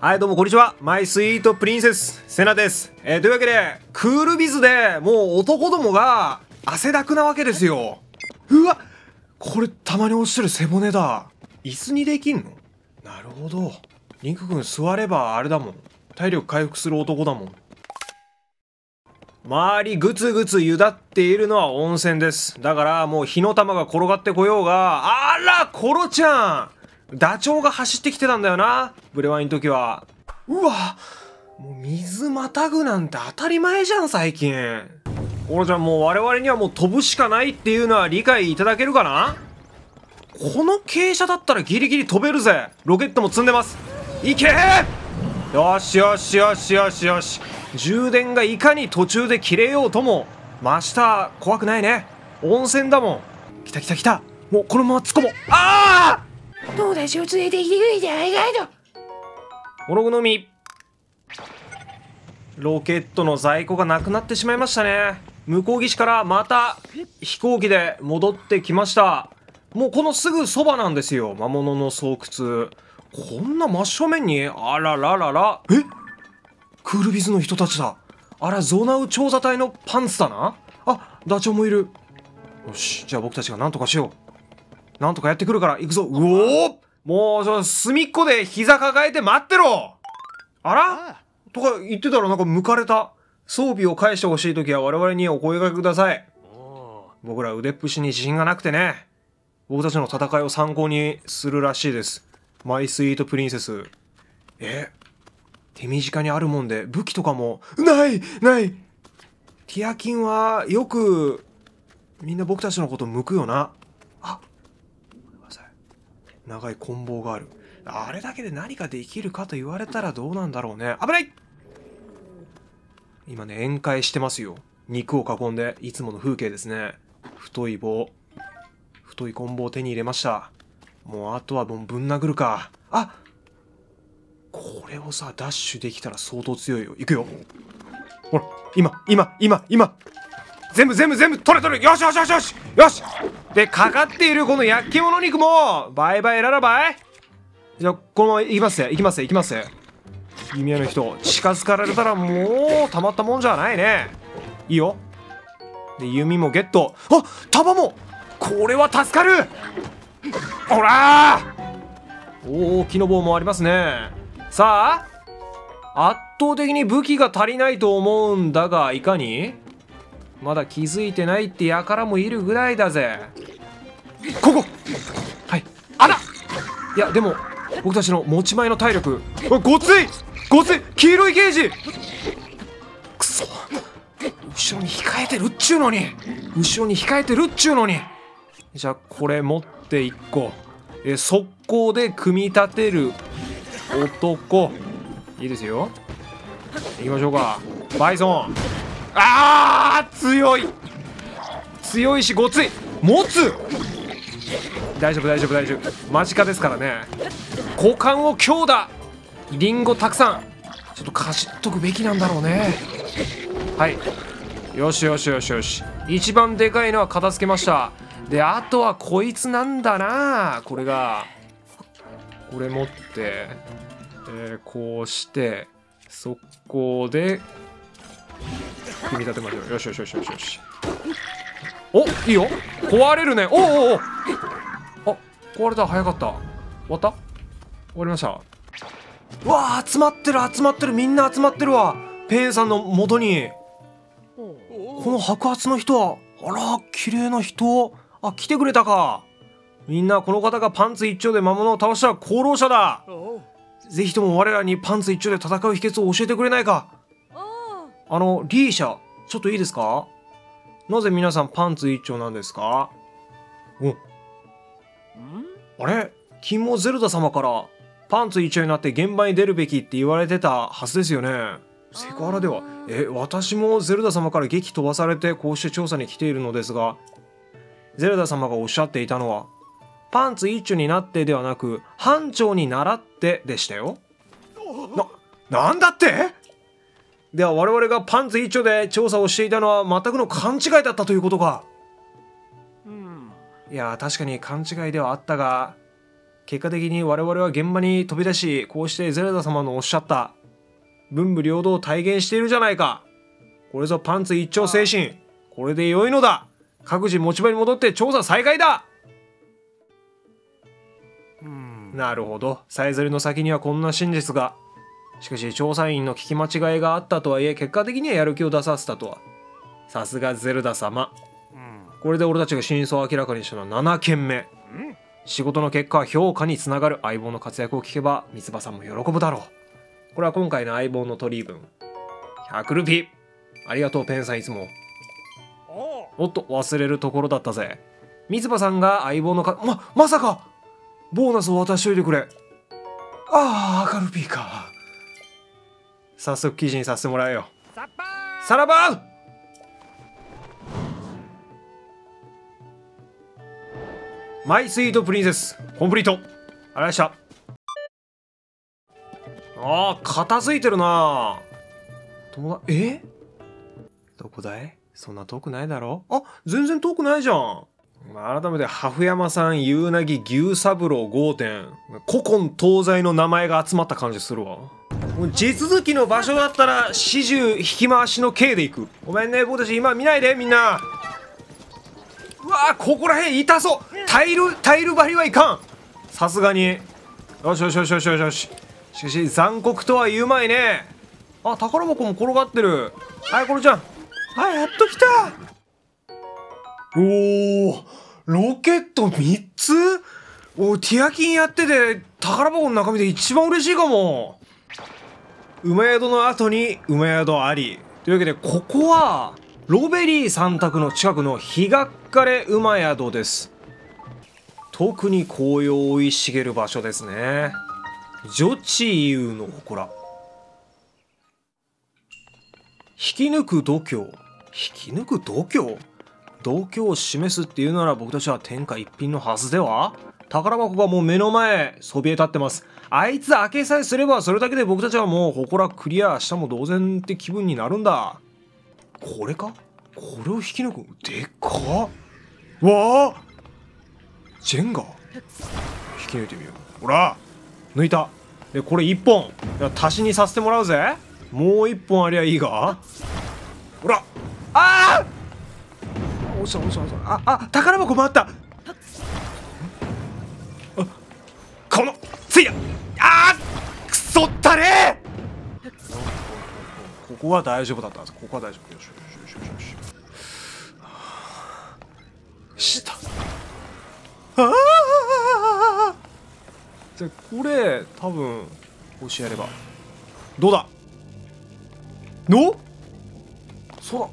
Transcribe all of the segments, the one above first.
はい、どうもこんにちは。マイスイートプリンセス、セナです。えー、というわけで、クールビズでもう男どもが汗だくなわけですよ。うわこれたまに落ちてる背骨だ。椅子にできんの？なるほど。リンク君座ればあれだもん。体力回復する男だもん。周りぐつぐつゆだっているのは温泉です。だからもう火の玉が転がってこようが、あら、コロちゃんダチョウが走ってきてたんだよな。ブレワインの時は。うわもう水またぐなんて当たり前じゃん、最近。コロちゃんもう我々にはもう飛ぶしかないっていうのは理解いただけるかな？この傾斜だったらギリギリ飛べるぜ。ロケットも積んでます。いけよしよしよしよしよし。充電がいかに途中で切れようとも真下怖くないね温泉だもん来た来た来たもうこのまま突っ込もうああ友達を連れてきてくれてありがと。うモログのみロケットの在庫がなくなってしまいましたね。向こう岸からまた飛行機で戻ってきました。もうこのすぐそばなんですよ。魔物の巣窟。こんな真正面にあらららら。え？クールビズの人たちだ。あらゾナウ調査隊のパンツだな。あダチョウもいる。よしじゃあ僕たちが何とかしよう。なんとかやってくるから行くぞ。うおおもうちょ隅っこで膝抱えて待ってろ。あら？とか言ってたらなんか向かれた装備を返してほしい時は我々にお声掛けください。僕ら腕っぷしに自信がなくてね。僕たちの戦いを参考にするらしいです。マイスイートプリンセス。え？手短にあるもんで武器とかもない？ない？ティアキンはよくみんな僕たちのこと向くよな長い棍棒がある。あれだけで何かできるかと言われたらどうなんだろうね。危ない！今ね宴会してますよ。肉を囲んでいつもの風景ですね。太い棒。太い棍棒を手に入れました。もうあとはもうぶん殴るか。あ！これをさダッシュできたら相当強いよ。いくよ。ほら今今今今！全部全部全部取れ取れ！よしよしよしよしよし！でかかっているこの焼き物肉もバイバイララバイ？じゃこのまま行きますよ行きますよ行きますよ。弓矢の人近づかれたらもうたまったもんじゃないね。いいよ。で弓もゲット。あ弾も！これは助かる！ほら！おお木の棒もありますね。さあ圧倒的に武器が足りないと思うんだがいかに？まだ気づいてないって輩もいるぐらいだぜ。ここ。はい。あら。いやでも僕たちの持ち前の体力。あごつい。ごつい。黄色いゲージ。くそ。後ろに控えてるっちゅうのに。後ろに控えてるっちゅうのに。じゃあこれ持って1個え速攻で組み立てる男。いいですよ。行きましょうか。バイソンあー強い。強いしごつい。持つ。大丈夫大丈夫大丈夫。間近ですからね。股間を強打。リンゴたくさん。ちょっとかしっとくべきなんだろうね。はい。よしよしよしよし。一番でかいのは片付けました。であとはこいつなんだな。これが。これ持って、えーこうして速攻で組み立てましょう。よしよしよしよしよし。おいいよ。壊れるね。おおおおあ壊れた。早かった。終わった？終わりました。うわあ集まってる集まってる。みんな集まってるわ。ペンさんの元に。この白髪の人はあら綺麗な人。あ来てくれたか。みんなこの方がパンツ一丁で魔物を倒した功労者だ。ぜひとも我らにパンツ一丁で戦う秘訣を教えてくれないか。あのリーシャちょっといいですか？なぜ皆さんパンツ一丁なんですか？お。あれ？金もゼルダ様からパンツ一丁になって現場に出るべきって言われてたはずですよね。セクハラでは。え私もゼルダ様から劇飛ばされてこうして調査に来ているのですが。ゼルダ様がおっしゃっていたのはパンツ一丁になってではなく班長に習ってでしたよ。ななんだって？では我々がパンツ一丁で調査をしていたのは全くの勘違いだったということか。いや確かに勘違いではあったが結果的に我々は現場に飛び出しこうしてゼルダ様のおっしゃった。文武両道を体現しているじゃないか。これぞパンツ一丁精神。これで良いのだ。各自持ち場に戻って調査再開だ。なるほど。さえずりの先にはこんな真実がしかし調査員の聞き間違いがあったとはいえ結果的にはやる気を出させたとは。さすがゼルダ様。これで俺たちが真相を明らかにしたのは7件目。仕事の結果は評価につながる相棒の活躍を聞けば三葉さんも喜ぶだろう。これは今回の相棒の取り分。100ルピー。ありがとうペンさんいつも。おっと忘れるところだったぜ。三葉さんが相棒のかままさか。ボーナスを渡しといてくれ。ああ赤ルピーか早速記事にさせてもらえよ。さらばマイスイートプリンセスコンプリート。ありがとうございました。あー片付いてるな友達え？どこだい？そんな遠くないだろ？あ全然遠くないじゃん。改めてハフ山さん夕凪牛三郎5点古今東西の名前が集まった感じするわ地続きの場所だったら始終引き回しの K で行く。ごめんね僕たち。今見ないでみんな。うわーここら辺痛そう。タイルタイル張りはいかん。さすがに。よしよしよしよしよしし。かし残酷とは言うまいね。あ宝箱も転がってる。はいこれちゃん。はいやっと来た。おーロケット3つ？おティアキンやってて宝箱の中身で一番嬉しいかも。馬宿の後に馬宿あり。というわけでここはロベリー三択の近くの日がっかれ馬宿です。特に紅葉を生い茂る場所ですね。女地優の祠。引き抜く度胸。引き抜く度胸？度胸を示すっていうなら僕たちは天下一品のはずでは？宝箱がもう目の前そびえ立ってます。あいつ開けさえすればそれだけで僕たちはもう祠クリアしたも同然って気分になるんだ。これか？これを引き抜く？でっか？わあ！ジェンガ？引き抜いてみよう。ほら！抜いた。でこれ1本。足しにさせてもらうぜ。もう1本ありゃいいが。ほら！ああおしゃおしゃおしゃああ宝箱もあった。あこのついやあーくそったれここは大丈夫だったんです。ここは大丈夫。よしよしよしよし。よししたああじゃこれ多分こうしてやれば。どうだ？の？そうだ。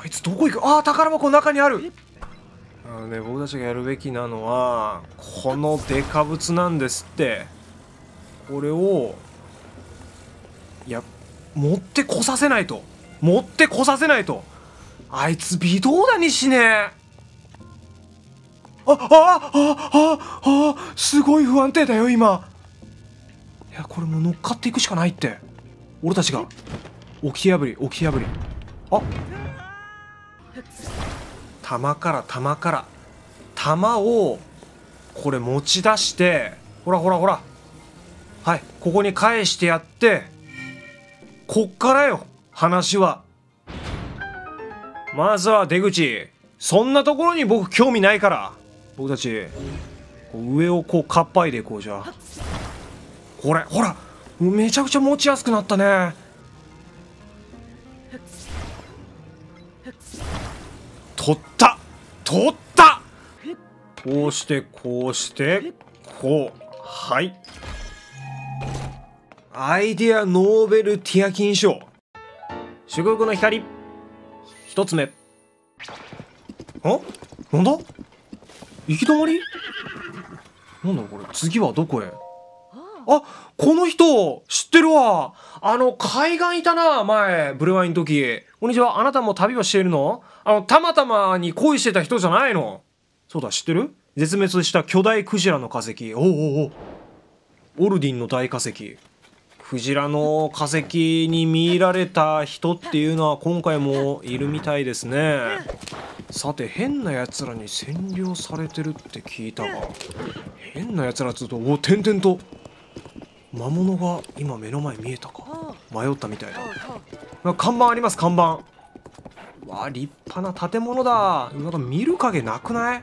あいつどこ行く？ああ宝箱の中にある。あのね僕たちがやるべきなのはこのデカブツなんですって。これをいや持ってこさせないと。持ってこさせないと。あいつ微動だにしねえ。あああああすごい不安定だよ今。いやこれもう乗っかっていくしかないって。俺たちが。起き破り起き破り。あ。玉から玉から。玉をこれ持ち出して。ほらほらほら。はい。ここに返してやってこっからよ話は。まずは出口。そんなところに僕興味ないから。僕たち上をこうかっぱいでいこうじゃ。これほらめちゃくちゃ持ちやすくなったね。取った。取った。こうしてこうしてこう。はい。アイデアノーベルティア金賞。祝福の光。一つ目。あ？なんだ？行き止まり？なんだこれ。次はどこへ？あ。この人知ってるわ。あの海岸いたな前ブルワインの時。こんにちは。あなたも旅はしているの？あのたまたまに恋してた人じゃないの？そうだ知ってる？絶滅した巨大クジラの化石。おうおうおう。オルディンの大化石クジラの化石に見入られた人っていうのは今回もいるみたいですね。さて変なやつらに占領されてるって聞いたが変なやつらっつうとお点々と魔物が今目の前見えたか。迷ったみたいだ。看板あります看板。わあ立派な建物だ。なんか見る影なくない？あ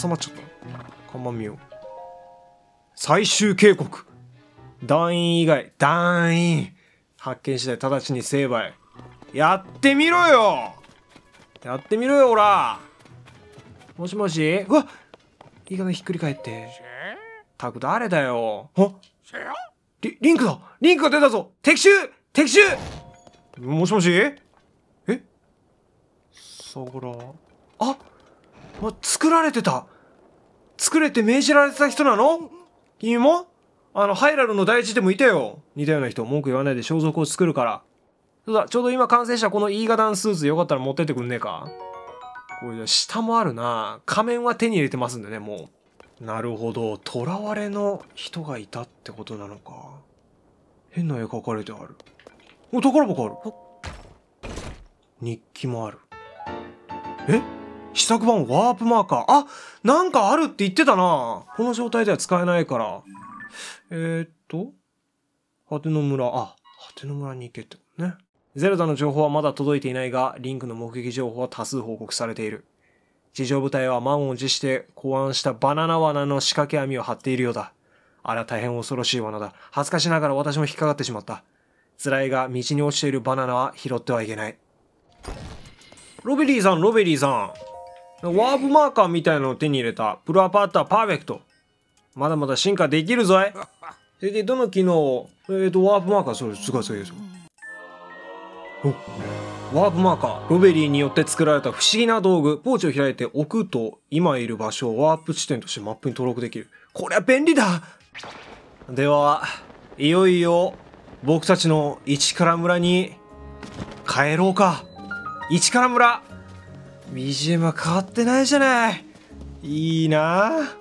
挟まっちゃった。看板見よう。最終警告。団員以外団員発見次第直ちに成敗。やってみろよ！やってみろよほらもしもし？うわいいかげひっくり返って。たく誰だよ。あリリンクだ！リンクが出たぞ！敵襲敵襲もしもし？え？さぐらあ？ま作られてた。作れて命じられてた人なの？君も？あの、ハイラルの第一でもいたよ。似たような人、文句言わないで装束を作るから。そうだ、ちょうど今完成したこのイーガダンスーツよかったら持ってってくんねえかこれ、下もあるな。仮面は手に入れてますんでね、もう。なるほど。囚われの人がいたってことなのか。変な絵描かれてある。お、宝箱ある。日記もある。え？試作版ワープマーカー。あ、なんかあるって言ってたな。この状態では使えないから。えー、っと、果ての村、あ、果ての村に行けってことね。ゼルダの情報はまだ届いていないが、リンクの目撃情報は多数報告されている。地上部隊は満を持して考案したバナナ罠の仕掛け網を張っているようだ。あれは大変恐ろしい罠だ。恥ずかしながら私も引っかかってしまった。辛いが道に落ちているバナナは拾ってはいけない。ロベリーさん、ロベリーさん。ワープマーカーみたいなのを手に入れた。プルアパッドはパーフェクト。まだまだ進化できるぞい。それで、どの機能、えっ、ー、と、ワープマーカー、それ、すごいすごいですよ。ワープマーカー、ロベリーによって作られた不思議な道具、ポーチを開いて置くと、今いる場所をワープ地点としてマップに登録できる。こりゃ便利だでは、いよいよ、僕たちの市から村に帰ろうか。市から村 !BGM は変わってないじゃないいいなあ、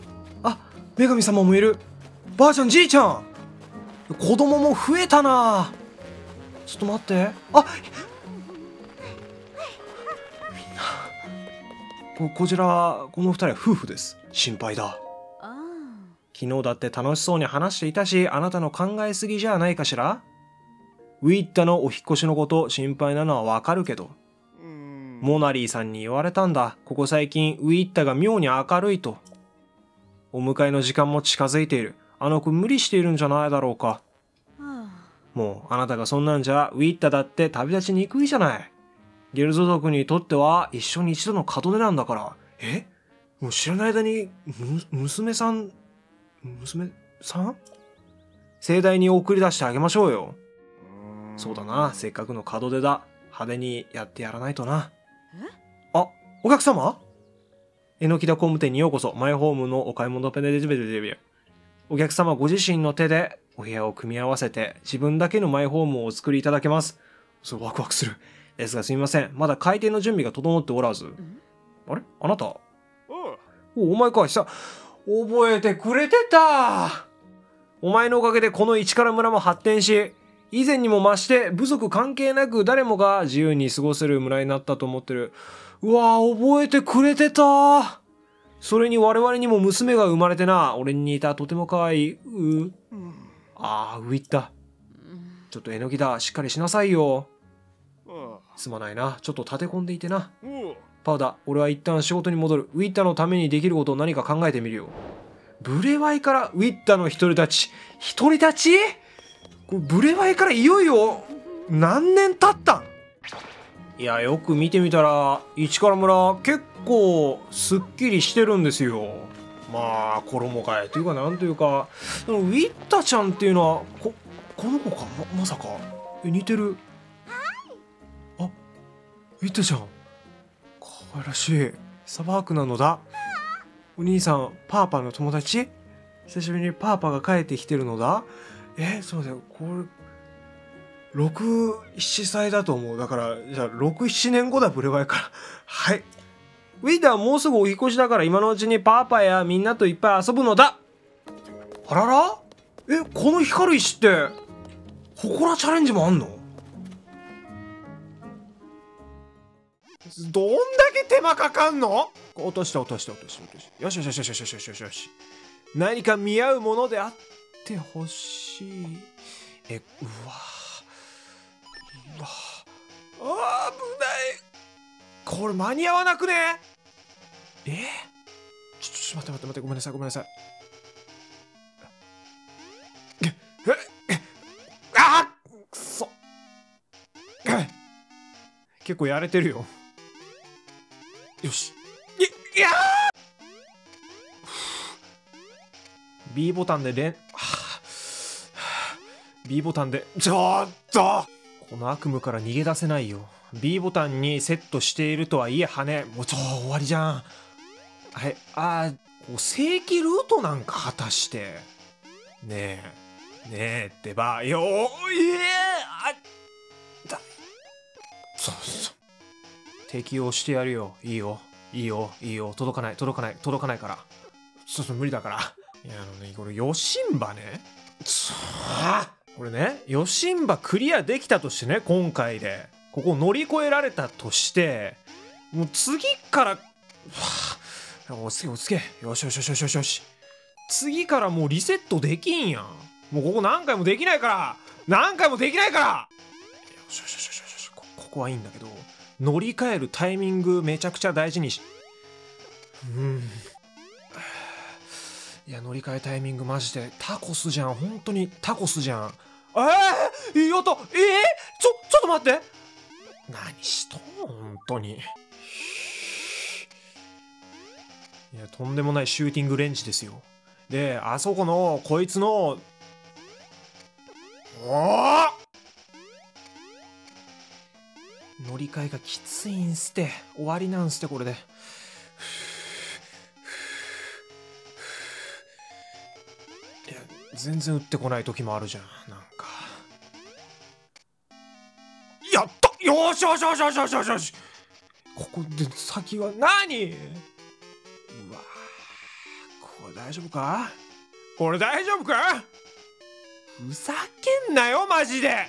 女神様もいる。ばあちゃんじいちゃん。子供も増えたな。ちょっと待って。あここちらこの二人は夫婦です。心配だ。昨日だって楽しそうに話していたしあなたの考えすぎじゃないかしら。ウィッタのお引越しのこと心配なのはわかるけど。モナリーさんに言われたんだ。ここ最近ウィッタが妙に明るいとお迎えの時間も近づいているあの子無理しているんじゃないだろうか。もうあなたがそんなんじゃウィッタだって旅立ちにくいじゃない。ゲルゾ族にとっては一緒に一度の門出なんだから。え？もう知らない間に、娘さん、娘さん？盛大に送り出してあげましょうよ。そうだな、せっかくの門出だ。派手にやってやらないとな。あ、お客様？えのきだ工務店にようこそ。マイホームのお買い物ペネデジベルデビュー。お客様ご自身の手でお部屋を組み合わせて自分だけのマイホームをお作りいただけます。そう、ワクワクする。ですがすみません。まだ開店の準備が整っておらず。あれ？あなた？おお前か、久、覚えてくれてたお前のおかげでこの市から村も発展し、以前にも増して部族関係なく誰もが自由に過ごせる村になったと思ってる。うわぁ、覚えてくれてたそれに我々にも娘が生まれてな、俺に似たとても可愛い、う、ああ、浮いた。ちょっとえのきだ、しっかりしなさいよ。すまないな、ちょっと立て込んでいてな。パウダ、俺は一旦仕事に戻る。ウィッタのためにできることを何か考えてみるよ。ブレワイからウィッタの独り立ち。独り立ち？これブレワイからいよいよ何年経ったん？いや、よく見てみたら、市から村結構すっきりしてるんですよ。まあ、衣替えというか、なんというか、ウィッタちゃんっていうのは、こ、この子か？ま、まさか。え、似てる？あ、ウィッタちゃん。可愛らしい。サバークなのだ。お兄さん、パーパーの友達？久しぶりにパーパーが帰ってきてるのだ。え、そうだよ。これ、6、7歳だと思う。だから、じゃあ、6、7年後だ、ブレワイから。はい。ウィーダーもうすぐお引越しだから今のうちにパーパーやみんなといっぱい遊ぶのだ。あらら？えこの光る石って祠チャレンジもあんの？どんだけ手間かかんの？落として落として落として落としてよしよしよしよしよしよしよし。何か見合うものであってほしい。えうわ危ない。これ間に合わなくね？え？ちょちょっと待って待って待ってごめんなさいごめんなさい。え？え？あくそ。結構やれてるよ。よし。いいやー！B ボタンで連、はあ。B ボタンでちょっと。この悪夢から逃げ出せないよ。B ボタンにセットしているとはいえ羽。もうちょ終わりじゃん。はいあー正規ルートなんか果たして。ねえねえってば。よーいえあだそうそう。適応してやるよ。いいよ。いいよ。いいよ。届かない。届かない。届かないから。そうそう無理だから。いやあのねこれヨシンバね。つあ。これねヨシンバクリアできたとしてね今回で。ここ乗り越えられたとしてもう次からうわおつけおつけ。よしよしよしよしよしよし。次からもうリセットできんやん。もうここ何回もできないから。何回もできないから。よしよしよしよしよし。こここはいいんだけど乗り換えるタイミングめちゃくちゃ大事にしうん。いや乗り換えタイミングマジで。タコスじゃん。本当に。タコスじゃん。えー、いい音！えー、ちょちょっと待って。何しとん？本当に。いやとんでもないシューティングレンジですよ。であそこのこいつのおお乗り換えがきついんすて。終わりなんすてこれで。全然打ってこない時もあるじゃん。なんか。やった！よしよしよしよしよしよしよし！ここで先は何？うわこれ大丈夫か？これ大丈夫か？ふざけんなよマジで！